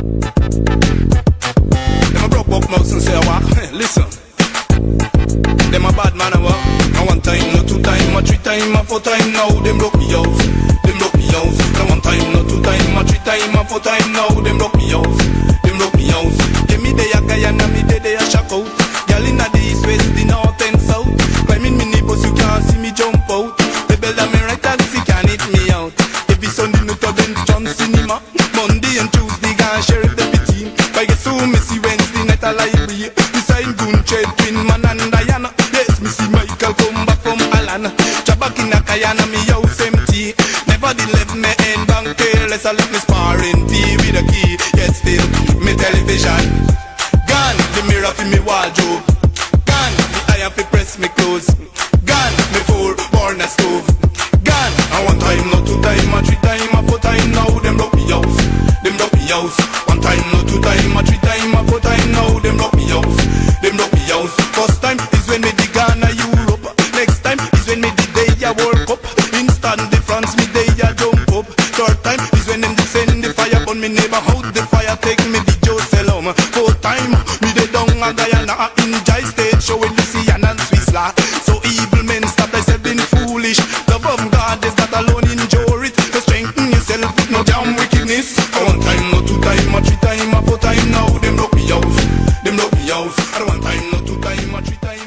Them a broke buck mouse and say, what? Listen. Them a bad man, a what? Now one time, no two time, a three time, a four time, now them broke me out. Them broke me out. Now one time, no two time, a three time, a four time, now them broke me out. Them broke me out. Give me the a Guyana, me the the a shock out. Girl inna the east, west, the north and south. Climbing mini bus, you can't see me jump out. The bell of me right taxi can hit me out. Every Sunday, no a library. Beside Goon Trade, Twin Man and Diana. Me see Michael in a me house empty. Never left me. I me sparring with a key. Yet still, me television. The mirror me wardrobe. The iron press me clothes. Me four stove. One time, no two time, a three time, a four time. Now them me house, them me house. One time, two time, a three time, a four time. Four time. Is when them send the fire on me neighbor out The fire take me the Jerusalem. Four time Me the down a Guyana In Jai state showing the Lucian and Swiss la So evil men stop thyself being foolish. The of God is not alone in it To strengthen yourself with no damn wickedness. One time, no two time, a three time, a four time. Now them lock me out, them lock me out. And one time, no two time, a three time.